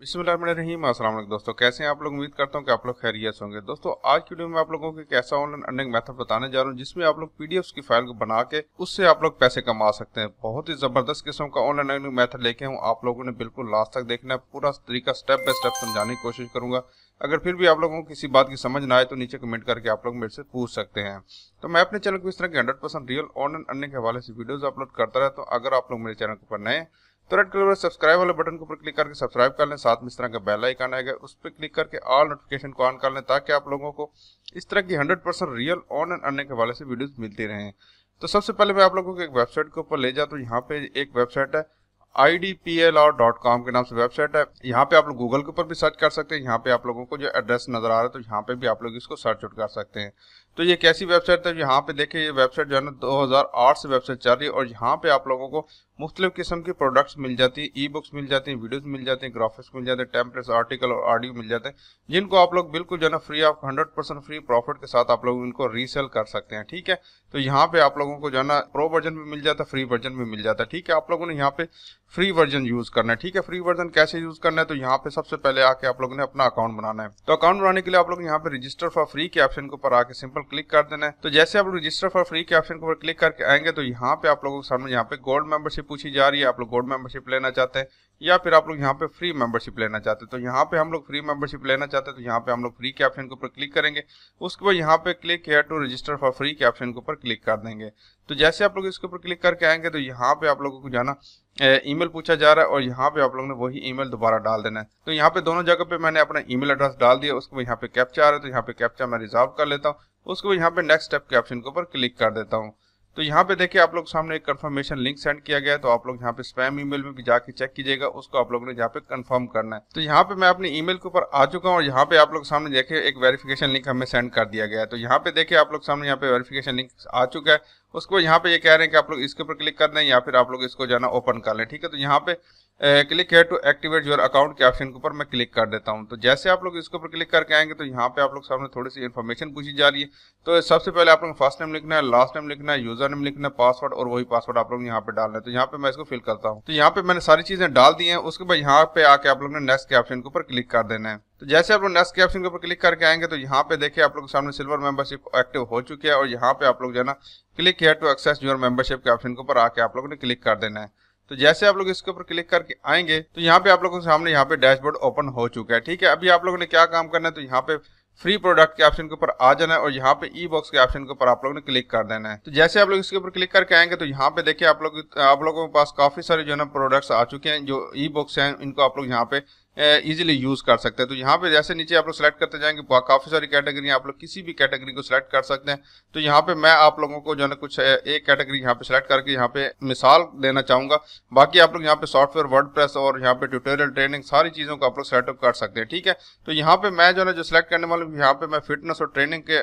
अस्सलाम वालेकुम दोस्तों, कैसे हैं आप लोग? उम्मीद करता हूँ कि आप लोग खैरियत होंगे। दोस्तों, आज की वीडियो में आप लोगों को एक ऐसा ऑनलाइन अर्निंग मेथड बताने जा रहा हूँ, जिसमें आप लोग पीडीएफ की फ़ाइल को बना के उससे आप लोग पैसे कमा सकते हैं। बहुत ही ज़बरदस्त किस्म का ऑनलाइन अर्निंग मेथड लेके हूँ आप लोगों ने बिल्कुल लास्ट तक देखना है। पूरा तरीका स्टेप बाय स्टेप समझाने की कोशिश करूँगा। अगर फिर भी आप लोगों को किसी बात की समझ ना आए तो नीचे कमेंट करके आप लोग मेरे से पूछ सकते हैं। तो मैं अपने चैनल को इस तरह के हंड्रेड रियल ऑनलाइन अर्निंग के हवाले से वीडियोज़ अपलोड करता रहता हूँ। अगर आप लोग मेरे चैनल के ऊपर नए तो रेड कलर सब्सक्राइब वाले बटन के ऊपर क्लिक करके सब्सक्राइब कर लें। साथ में इस तरह का बेल आइकन आएगा, उस पर क्लिक करके ऑल नोटिफिकेशन को ऑन कर लें ताकि आप लोगों को इस तरह की hundred percent real on and earning के हवाले से वीडियोस मिलती रहें। तो सबसे पहले मैं आप लोगों को एक वेबसाइट के ऊपर ले जाता हूँ। यहाँ पे एक वेबसाइट है I D P L R dot com के नाम से वेबसाइट है। यहाँ पे आप लोग गूगल के ऊपर भी सर्च कर सकते हैं। यहाँ पे आप लोगों को जो एड्रेस नज़र आ रहा है तो यहाँ पे भी आप लोग इसको सर्च आउट कर सकते हैं। तो ये कैसी वेबसाइट है? यहाँ पे देखिए ये वेबसाइट जो है ना 2008 से वेबसाइट चल रही है और यहाँ पे आप लोगों को मुख्तलिफ़ किस्म की प्रोडक्ट्स मिल जाती है ई बुक्स मिल जाती हैं वीडियोस मिल जाती हैं ग्राफिक्स मिल जाते हैं टेम्पलेट्स आर्टिकल और ऑडियो मिल जाते हैं, जिनको आप लोग बिल्कुल जो है ना free of hundred percent free profit के साथ आप लोग इनको रीसेल कर सकते हैं, ठीक है? तो यहाँ पे आप लोगों को जो है ना प्रो वर्जन भी मिल जाता है फ्री वर्जन भी मिल जाता है, ठीक है? आप लोगों ने यहाँ पे फ्री वर्जन यूज़ करना है, ठीक है? फ्री वर्जन कैसे यूज़ करना है? तो यहाँ पे सबसे पहले आके आप लोगों ने अपना अकाउंट बनाना है। तो अकाउंट बनाने के लिए आप लोग यहाँ पे रजिस्टर फॉर फ्री के ऑप्शन के ऊपर आके सिंपल क्लिक कर देना है। तो जैसे आप रजिस्टर फॉर फ्री के ऑप्शन के ऊपर क्लिक करके आएँगे तो यहाँ पे आप लोगों के सामने यहाँ पे गोल्ड मेंबरशिप पूछी जा रही है। आप लोग गोल्ड मेंबरशिप लेना चाहते हैं या फिर आप लोग यहाँ पे फ्री मेंबरशिप लेना चाहते हैं। तो यहाँ पे हम लोग फ्री मेंबरशिप लेना चाहते हैं तो यहाँ पे हम लोग फ्री के ऑप्शन के ऊपर क्लिक करेंगे। उसके बाद यहाँ पे click here to register for free के ऑप्शन के ऊपर क्लिक कर देंगे। तो जैसे आप लोग इसके ऊपर क्लिक करके आएँगे तो यहाँ पे आप लोगों को जाना ईमेल पूछा जा रहा है और यहाँ पे आप लोगों ने वही ईमेल दोबारा डाल देना है तो यहाँ पे दोनों जगह पे मैंने अपना ईमेल एड्रेस डाल दिया उसको यहाँ पे कैप्चा आ रहा है तो यहाँ पे कैप्चा मैं रिजॉल्व कर लेता हूँ उसको यहाँ पे नेक्स्ट स्टेप के ऑप्शन के ऊपर क्लिक कर देता हूँ तो यहाँ पे देखिए आप लोग सामने एक कंफर्मेशन लिंक सेंड किया गया है तो आप लोग यहाँ पे स्पैम ईमेल में भी जाके चेक कीजिएगा उसको आप लोगों ने यहाँ पे कंफर्म करना है तो यहाँ पे मैं अपने ईमेल के ऊपर आ चुका हूँ और यहाँ पे आप लोग सामने देखे एक वेरिफिकेशन लिंक हमें सेंड कर दिया गया है तो यहाँ पे देखिए आप लोग सामने यहाँ पे वेरिफिकेशन लिंक आ चुका है उसको यहाँ पे ये कह रहे हैं कि आप लोग इसके ऊपर क्लिक कर दें या फिर आप लोग इसको जाना ओपन कर लें, ठीक है? तो यहाँ पे click here to activate your account के ऑप्शन के ऊपर मैं क्लिक कर देता हूँ। तो जैसे आप लोग इसके ऊपर क्लिक करके आएँगे तो यहाँ पे आप लोग सामने थोड़ी सी इन्फॉर्मेशन पूछी जा रही है। तो सबसे पहले आप लोग फ़र्स्ट नेम लिखना है लास्ट नेम लिखना है यूज़र नेम लिखना है पासवर्ड और वही पासवर्ड आप लोग यहाँ पे डालना है तो यहाँ पे मैं इसको फिल करता हूँ। तो यहाँ पे मैंने सारी चीज़ें डाल दी है, उसके बाद यहाँ पे आके आप लोग ने नेक्स्ट के ऑप्शन के ऊपर क्लिक कर देना है। तो जैसे आप लोग नेक्स्ट के ऑप्शन के ऊपर क्लिक करके आएँगे तो यहाँ पे देखिए आप लोग सामने सिल्वर मेंबरशिप एक्टिव हो चुकी है और यहाँ पे आप लोग जो है ना क्लिक किया टू एक्सेस योर मेंबरशिप के ऑप्शन के ऊपर आके आप लोगों ने क्लिक कर देना है। तो जैसे आप लोग इसके ऊपर क्लिक करके आएँगे तो यहाँ पे आप लोगों के सामने यहाँ पे डैशबोर्ड ओपन हो चुका है, ठीक है? अभी आप लोगों ने क्या काम करना है तो यहाँ पे फ्री प्रोडक्ट के ऑप्शन के ऊपर आ जाना है और यहाँ पे ई बॉक्स के ऑप्शन के ऊपर आप लोगों ने क्लिक कर देना है। तो जैसे आप लोग इसके ऊपर क्लिक करके आएँगे तो यहाँ पे देखिए आप लोग, आप लोगों के पास काफ़ी सारे जो है ना प्रोडक्ट्स आ चुके हैं, जो ई बॉक्स हैं, इनको आप लोग यहाँ पे इजीली यूज़ कर सकते हैं तो यहाँ पे जैसे नीचे आप लोग सेलेक्ट करते जाएँगे काफ़ी सारी कैटेगरी आप लोग किसी भी कैटेगरी को सिलेक्ट कर सकते हैं तो यहाँ पे मैं आप लोगों को जो है कुछ एक कैटेगरी यहाँ पे सिलेक्ट करके यहाँ पे मिसाल देना चाहूँगा बाकी आप लोग यहाँ पे सॉफ्टवेयर वर्ड और यहाँ पे ट्यूटोरियल ट्रेनिंग सारी चीज़ों को आप लोग सेटअप कर सकते हैं ठीक है तो यहाँ पे मैं जो है जो सिलेक्ट करने वाला हूँ यहाँ पे मैं फिटनेस और ट्रेनिंग के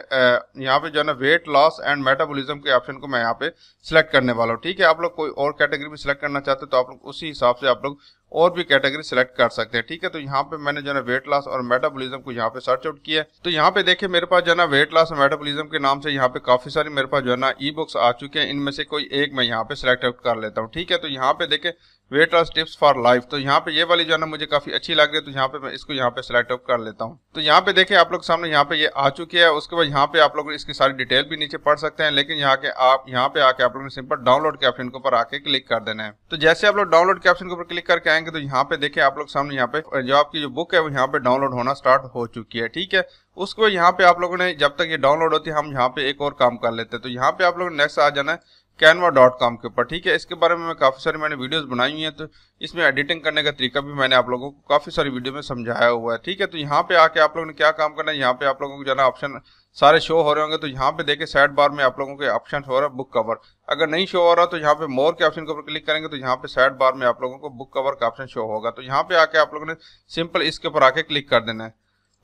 यहाँ पे जो है ना वेट लॉस एंड मेटाबोलिज्म के ऑप्शन को मैं यहाँ पे सिलेक्ट करने वाला हूँ ठीक है आप लोग कोई और कैटेगरी भी सिलेक्ट करना चाहते हैं तो आप लोग उसी हिसाब से आप लोग और भी कैटेगरी सिलेक्ट कर सकते हैं। ठीक है तो यहाँ पे मैंने जो है वेट लॉस और मेटाबॉलिज्म को यहाँ पे सर्च आउट किया तो यहाँ पे देखिए, मेरे पास जो है ना वेट लॉस और मेटाबॉलिज्म के नाम से यहाँ पे काफ़ी सारी मेरे पास जो है ना ई बुक्स आ चुके हैं। इनमें से कोई एक मैं यहाँ पे सिलेक्ट आउट कर लेता हूँ। ठीक है तो यहाँ पे देखे weight loss tips for life तो यहाँ पे ये वाली जो है ना मुझे काफ़ी अच्छी लग रही है तो यहाँ पे मैं इसको यहाँ पे सिलेक्ट आउट कर लेता हूँ तो यहाँ पे देखिए आप लोग सामने यहाँ पे ये आ चुकी है उसके बाद यहाँ पे आप लोग इसकी सारी डिटेल भी नीचे पढ़ सकते हैं लेकिन यहाँ के आप यहाँ पे आके आप लोग ने सिंपल डाउनलोड के ऑप्शन के ऊपर आके क्लिक कर देना है तो जैसे आप लोग डाउनलोड के ऑप्शन के ऊपर क्लिक करके आएँगे तो यहाँ पे देखिए आप लोग सामने यहाँ पे जो आपकी जो बुक है वो यहाँ पे डाउनलोड होना स्टार्ट हो चुकी है ठीक है उसको यहाँ पे आप लोगों ने जब तक ये डाउनलोड होती है हम यहाँ पे एक और काम कर लेते हैं तो यहाँ पे आप लोग नेक्स्ट आ जाना है कैनवा डॉट कॉम के ऊपर। ठीक है, इसके बारे में मैं काफ़ी सारी मैंने वीडियोस बनाई हुई हैं तो इसमें एडिटिंग करने का तरीका भी मैंने आप लोगों को काफ़ी सारी वीडियो में समझाया हुआ है। ठीक है तो यहाँ पे आके आप लोगों ने क्या काम करना है, यहाँ पे आप लोगों को जाना ऑप्शन सारे शो हो रहे होंगे तो यहाँ पे देखिए साइड बार में आप लोगों के ऑप्शन हो रहा है बुक कवर अगर नहीं शो हो रहा तो यहाँ पे मोर के ऑप्शन के ऊपर क्लिक करेंगे तो यहाँ पे साइड बार में आप लोगों को बुक कवर का ऑप्शन शो होगा। तो यहाँ पे आके आप लोगों ने सिंपल इसके ऊपर आके क्लिक कर देना है।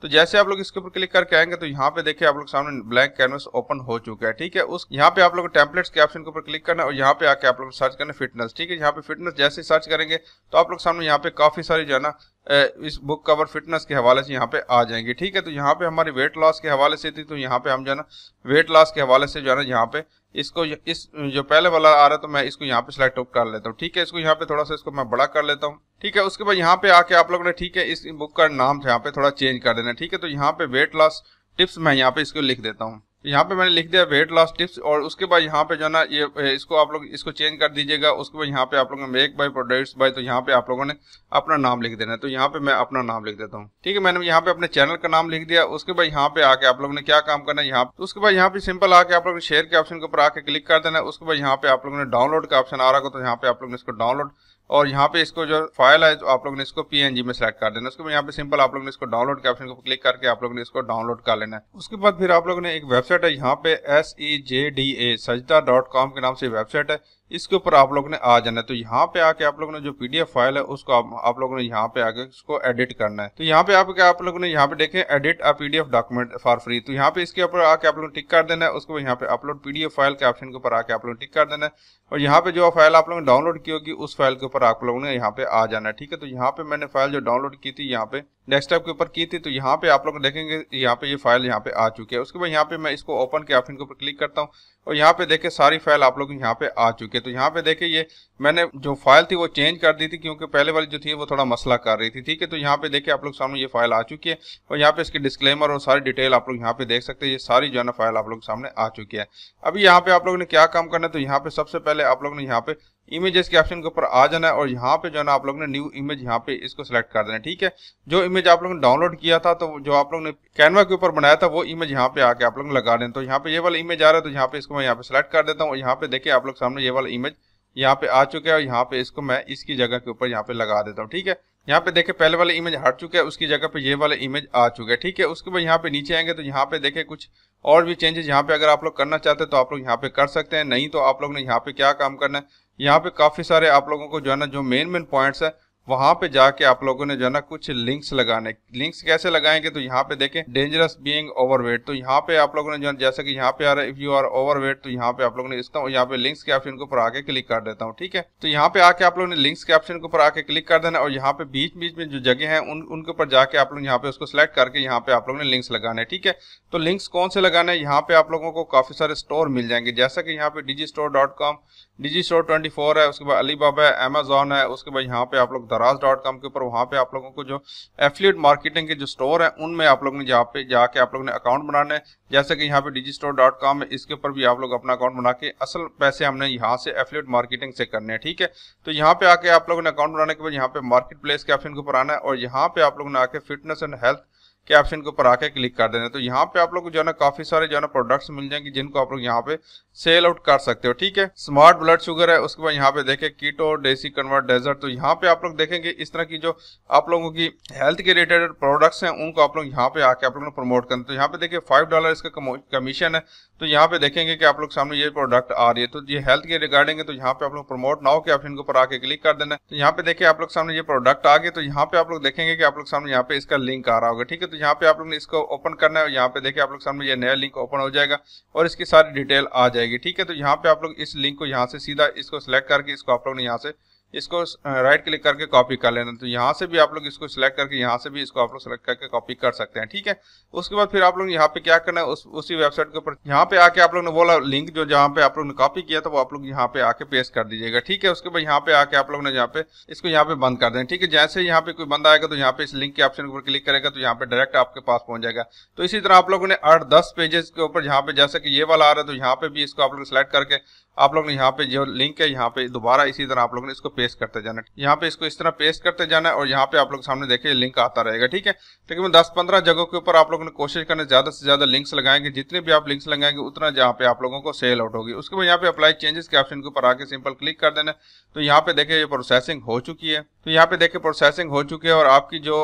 तो जैसे आप लोग इसके ऊपर क्लिक करके आएँगे तो यहाँ पे देखिए आप लोग सामने ब्लैंक कैनवस ओपन हो चुका है, ठीक है? उस, यहाँ पे आप लोग टेम्पलेट्स के ऑप्शन के ऊपर क्लिक करना और यहाँ पे आके आप लोग सर्च करना फिटनेस ठीक है? यहाँ पे फिटनेस जैसे सर्च करेंगे तो आप लोग सामने यहाँ पे काफ़ी सारी जो है ना इस बुक कवर फिटनेस के हवाले से यहाँ पे आ जाएँगे। ठीक है तो यहाँ पे हमारी वेट लॉस के हवाले से थी तो यहाँ पे हम जो है ना वेट लॉस के हवाले से जो है ना यहाँ पे। इसको इस, जो पहले वाला आ रहा है तो मैं इसको यहाँ पे सिलेक्ट कर लेता हूँ। ठीक है, इसको यहाँ पे थोड़ा सा, इसको मैं बड़ा कर लेता हूँ। ठीक है, उसके बाद यहाँ पे आके आप लोगों ने, ठीक है, इस बुक का नाम यहाँ पे थोड़ा चेंज कर देना। ठीक है तो यहाँ पे वेट लॉस टिप्स मैं यहाँ पे इसको लिख देता हूँ। यहाँ पे मैंने लिख दिया वेट लॉस टिप्स और उसके बाद यहाँ पे जो है ना ये इसको आप लोग इसको चेंज कर दीजिएगा उसके बाद यहाँ पे आप लोगों ने मेक बाय प्रोडक्ट्स बाय तो यहाँ पे आप लोगों ने अपना नाम लिख देना है तो यहाँ पे मैं अपना नाम लिख देता हूँ ठीक है मैंने यहाँ पे अपने चैनल का नाम लिख दिया उसके बाद यहाँ पे आके आप लोगों ने क्या काम करना है यहाँ तो उसके बाद यहाँ पे सिंपल आके आप लोग शेयर के ऑप्शन के ऊपर आके क्लिक कर देना है उसके बाद यहाँ पे आप लोगों ने डाउनलोड का ऑप्शन आ रहा होगा तो यहाँ पे आप लोगों ने इसको डाउनलोड और यहाँ पे इसको जो फ़ाइल है तो आप लोग ने इसको पीएनजी में सेलेक्ट कर देना उसके बाद यहाँ पे सिंपल आप लोग ने इसको डाउनलोड के ऑप्शन को क्लिक करके आप लोग ने इसको डाउनलोड कर लेना है। उसके बाद फिर आप लोग ने एक वेबसाइट है, यहाँ पे S E J D A सजदा डॉट कॉम के नाम से वेबसाइट है। इसके ऊपर आप लोगों ने आ जाना है तो यहाँ पे आके आप लोगों ने जो पीडीएफ फ़ाइल है उसको आप, आप लोगों ने यहाँ पे आके उसको एडिट करना है तो यहाँ पे आप आप लोगों ने यहाँ पे देखें edit a PDF document for free तो यहाँ पे इसके ऊपर आके आप लोगों टिक कर देना है उसके यहाँ पे अपलोड पीडीएफ फ़ाइल के ऑप्शन के ऊपर आके आप लोगों टिक कर देना है और यहाँ पे जो फ़ाइल आप लोगों ने डाउनलोड की होगी उस फ़ाइल के ऊपर आप लोगों ने यहाँ पे आ जाना है ठीक है तो यहाँ पे मैंने फ़ाइल जो डाउनलोड की थी यहाँ पे डेस्कटॉप के ऊपर की थी तो यहाँ पे आप लोग देखेंगे यहाँ पे ये फ़ाइल यहाँ पे आ चुकी है उसके बाद यहाँ पे मैं इसको ओपन के ऑप्शन के ऊपर क्लिक करता हूँ और यहाँ पे देखे सारी फ़ाइल आप लोग यहाँ पे आ चुकी है तो यहाँ पे देखिए ये मैंने जो फ़ाइल थी वो चेंज कर दी थी क्योंकि पहले वाली जो थी वो थोड़ा मसला कर रही थी, ठीक है? तो यहाँ पे देखिए आप लोग सामने ये फ़ाइल आ चुकी है और यहाँ पे इसकी डिस्क्लेमर और सारी डिटेल आप लोग यहाँ पे देख सकते हैं। ये सारी जो है ना फ़ाइल आप लोग सामने आ चुकी है। अभी यहाँ पे आप लोगों ने क्या काम करना है? तो यहाँ पे सबसे पहले आप लोग ने यहाँ पे इमेजेस के ऑप्शन के ऊपर आ जाना है और यहाँ पे जो है ना आप लोग ने न्यू इमेज यहाँ पे इसको सिलेक्ट कर देना है ठीक है जो इमेज आप लोगों ने डाउनलोड किया था तो जो आप लोग ने कैनवा के ऊपर बनाया था वो इमेज यहाँ पे आके आप लोग लगा दें तो यहाँ पे ये वाला इमेज आ रहा है तो यहाँ पे इसको मैं यहाँ पे सिलेक्ट कर देता हूँ यहाँ पे देखिए आप लोग सामने ये वाला इमेज यहाँ पे आ चुका है और यहाँ पे इसको मैं इसकी जगह के ऊपर यहाँ पे लगा देता हूँ ठीक है यहाँ पे देखे पहले वाले इमेज हट चुके हैं उसकी जगह पे ये वाले इमेज आ चुके हैं ठीक है उसके बाद यहाँ पे नीचे आएँगे तो यहाँ पे देखे कुछ और भी चेंजेस यहाँ पे अगर आप लोग करना चाहते हैं तो आप लोग यहाँ पे कर सकते हैं नहीं तो आप लोग ने यहाँ पे क्या काम करना है यहाँ पे काफ़ी सारे आप लोगों को जो है ना, जो मेन मेन पॉइंट्स है वहाँ पे जाके आप लोगों ने जो है ना कुछ लिंक्स लगाने लिंक्स कैसे लगाएँगे तो यहाँ पे देखें डेंजरस बीइंग ओवरवेट तो यहाँ पे आप लोगों ने जो जैसे कि यहाँ पे आ रहा है इफ़ यू आर ओवरवेट तो यहाँ पे आप लोगों ने इसका यहाँ पे लिंक्स के ऑप्शन के ऊपर आके क्लिक कर देता हूँ ठीक है तो यहाँ पे आके आप लोगों ने लिंक्स के ऑप्शन के ऊपर आके क्लिक कर देना और यहाँ पे बीच बीच में जो जगह है उन उनके ऊपर जाके आप लोग यहाँ पे उसको सिलेक्ट करके यहाँ पे आप लोगों ने लिंक्स लगाने ठीक है तो लिंक्स कौन से लगाने हैं यहाँ पे आप लोगों को काफ़ी सारे स्टोर मिल जाएँगे जैसा कि यहाँ पे Digistore dot com Digistore twenty four है उसके बाद अलीबाबा है अमेजोन है उसके बाद यहाँ पे आप लोग दराज डॉट कॉम के ऊपर, वहाँ पे आप लोगों को जो एफिलिएट मार्केटिंग के जो स्टोर है, उनमें आप लोगों ने जहाँ पे, जाके आप लोगों ने अकाउंट बनाने जैसे कि यहाँ पे डिजी स्टोर डॉट कॉम है, इसके ऊपर भी आप लोग अपना अकाउंट बना के असल पैसे हमने यहाँ से एफिलेट मार्केटिंग से करने हैं, ठीक है? तो यहाँ पे आके आप लोगों ने अकाउंट बनाने के बाद यहाँ पे मार्केट प्लेस के ऑप्शन के ऊपर आना है और यहाँ पे आप लोगों ने आके फिटनेस एंड हेल्थ के ऑप्शन के ऊपर आके क्लिक कर देना तो यहाँ पे आप लोग को जो है ना, काफ़ी सारे जो है ना प्रोडक्ट्स मिल जाएँगे जिनको आप लोग यहाँ पे सेल आउट कर सकते हो, ठीक है? स्मार्ट ब्लड शुगर है, उसके बाद यहाँ पे देखे कीटो डेसी कन्वर्ट डेजर्ट तो यहाँ पे आप लोग देखेंगे इस तरह की जो आप लोगों की हेल्थ के रिलेटेड प्रोडक्ट्स हैं, उनको आप लोग यहाँ पे आके आप लोग प्रमोट करते तो यहाँ पे देखिए फाइव डॉलर इसका कमीशन है। तो यहाँ पे देखेंगे कि आप लोग सामने ये प्रोडक्ट आ रही है। तो ये हेल्थ के रिगार्डिंग है तो यहाँ पे आप लोग प्रमोट नाउ के ऑप्शन के ऊपर आके क्लिक कर देना तो यहाँ पे देखिए आप लोग सामने ये प्रोडक्ट आ गए तो यहाँ पे आप लोग देखेंगे कि आप लोग सामने यहाँ पे इसका लिंक आ रहा होगा, ठीक है? तो यहाँ पे आप लोग ने इसको ओपन करना है यहाँ पे देखिए आप लोग सामने ये नया लिंक ओपन हो जाएगा और इसकी सारी डिटेल आ जाएगी, ठीक है? तो यहाँ पे आप लोग इस लिंक को यहाँ से सीधा इसको सिलेक्ट करके इसको आप लोग ने यहाँ से इसको राइट क्लिक करके कॉपी कर लेना तो यहाँ से भी आप लोग इसको सिलेक्ट करके यहाँ से भी इसको आप लोग सिलेक्ट करके कॉपी कर सकते हैं ठीक है उसके बाद फिर आप लोग यहाँ पे क्या करना है उस उसी वेबसाइट के ऊपर यहाँ पे आके आप लोग ने बोला लिंक जो जहाँ पे आप लोग ने कॉपी किया था वो आप लोग यहाँ पे आके पेस्ट कर दीजिएगा ठीक है उसके बाद यहाँ पे आके आप लोग ने यहाँ पे इसको यहाँ पे बंद कर दें ठीक है जैसे यहाँ पे कोई बंद आएगा तो यहाँ पे इस लिंक के ऑप्शन के ऊपर क्लिक करेगा तो यहाँ पे डायरेक्ट आपके पास पहुँच जाएगा तो इसी तरह आप लोगों ने आठ दस पेजेस के ऊपर यहाँ पे जैसे कि ये वाला आ रहा है तो यहाँ पे भी इसको आप लोग सिलेक्ट करके आप लोग ने यहाँ पे जो लिंक है यहाँ पे दोबारा इसी तरह आप लोग ने इसको पेस्ट करते जाना। यहाँ पे इसको इस तरह पेस्ट करते जाना है और यहाँ पे आप लोग सामने देखिए लिंक आता रहेगा, ठीक है? लेकिन दस पंद्रह जगहों के ऊपर आप लोगों ने कोशिश करना ज़्यादा से ज़्यादा लिंक्स लगाएँगे। जितने भी आप लिंक्स लगाएँगे, उतना जहाँ पे आप लोगों को सेल आउट होगी। उसके बाद यहाँ पे अप्लाई चेंजेस के ऑप्शन के ऊपर आके सिंपल क्लिक कर देना। तो यहाँ पे देखिए, ये प्रोसेसिंग हो चुकी है। तो यहाँ पे देखिए प्रोसेसिंग हो चुकी है और आपकी जो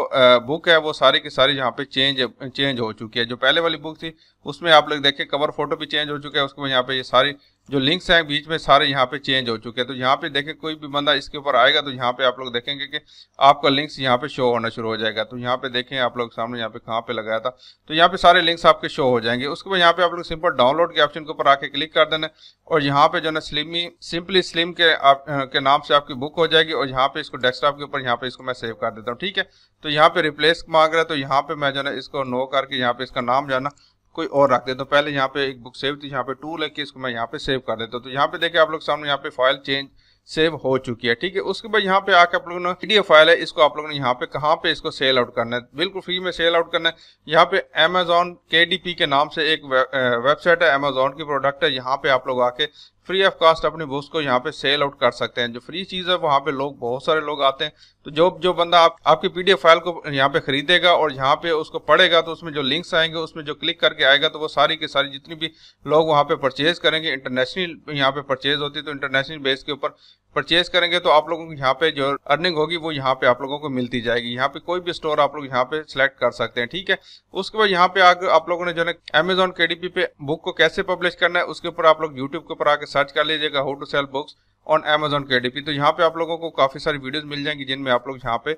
बुक है, वो सारी की सारी यहाँ पे चेंज चेंज हो चुकी है। जो पहले वाली बुक थी उसमें आप लोग देखें कवर फ़ोटो भी चेंज हो चुका है उसके बाद यहाँ पे ये सारी जो लिंक्स हैं बीच में सारे यहाँ पे चेंज हो चुके हैं तो यहाँ पे देखें कोई भी बंदा इसके ऊपर आएगा तो यहाँ पे आप लोग देखेंगे कि आपका लिंक्स यहाँ पे शो होना शुरू हो जाएगा तो यहाँ पे देखें आप लोग सामने यहाँ पे कहाँ पे लगाया था तो यहाँ पे सारे लिंक्स आपके शो हो जाएँगे उसके बाद यहाँ पे आप लोग सिंपल डाउनलोड के ऑप्शन के ऊपर आके क्लिक कर देना और यहाँ पे जो है स्लिमी सिंपली स्लिम के आप के नाम से आपकी बुक हो जाएगी और यहाँ पे इसको डेस्कटॉप के ऊपर यहाँ पे इसको मैं सेव कर देता हूँ ठीक है तो यहाँ पे रिप्लेस मांग रहा है तो यहाँ पे मैं जो है इसको नो करके यहाँ पे इसका नाम जो है ना कोई और रख देता हूँ पहले यहाँ पे एक बुक सेव थी, यहाँ पे टू लेके इसको मैं यहाँ पे सेव कर देता हूँ। तो यहाँ पे देखिए आप लोग सामने यहाँ पे फ़ाइल चेंज सेव हो चुकी है, ठीक है? उसके बाद यहाँ पे आके आप लोगों ने पीडीएफ फ़ाइल है, इसको आप लोगों ने यहाँ पे कहाँ पे इसको सेल आउट करना है? बिल्कुल फ्री में सेल आउट करना है। यहाँ पे अमेजोन के के नाम से एक वेबसाइट है अमेजोन की प्रोडक्ट है। यहाँ पे आप लोग आके फ्री ऑफ़ कास्ट अपनी बुक्स को यहाँ पे सेल आउट कर सकते हैं। जो फ्री चीज़ है वहाँ पे लोग बहुत सारे लोग आते हैं। तो जो जो बंदा आप, आपकी पीडीएफ फ़ाइल को यहाँ पे खरीदेगा और यहाँ पे उसको पढ़ेगा तो उसमें जो लिंक्स आएँगे उसमें जो क्लिक करके आएगा तो वो सारी की सारी जितनी भी लोग वहाँ पे परचेज करेंगे इंटरनेशनल यहाँ पे परचेज होती है तो इंटरनेशनल बेस के ऊपर परचेज करेंगे तो आप लोगों को यहाँ पे जो अर्निंग होगी वो यहाँ पे आप लोगों को मिलती जाएगी। यहाँ पे कोई भी स्टोर आप लोग यहाँ पे सिलेक्ट कर सकते हैं, ठीक है? उसके बाद यहाँ पे आगे आप लोगों ने जो है अमेजोन केडीपी पे बुक को कैसे पब्लिश करना है, उसके ऊपर आप लोग यूट्यूब के ऊपर आके सर्च कर लीजिएगा how to sell books on Amazon के तो यहाँ पे आप लोगों को काफ़ी सारी वीडियोस मिल जाएँगी जिनमें आप लोग यहाँ पे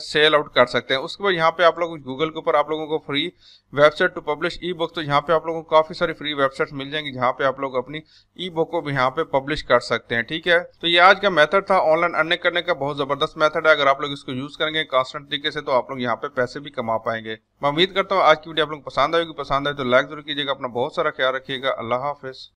सेल आउट कर सकते हैं। उसके बाद यहाँ पे आप लोग गूगल के ऊपर आप लोगों को free website to publish ebook तो यहाँ पे आप लोगों को काफ़ी सारी फ्री वेबसाइट मिल जाएँगी जहाँ पे आप लोग अपनी ई बुक को भी यहाँ पे पब्लिश कर सकते हैं, ठीक है? तो ये आज का मेथड था, ऑनलाइन अर्निंग करने का बहुत ज़बरदस्त मेथड है। अगर आप लोग इसको यूज़ करेंगे कांस्टेंट तरीके से तो आप लोग यहाँ पे पैसे भी कमा पाएँगे। मैं उम्मीद करता हूँ आज की वीडियो आप लोग पसंद आएगी। पसंद आए तो लाइक ज़रूर कीजिएगा, अपना बहुत सारा ख्याल रखिएगा। अल्लाह हाफिज़।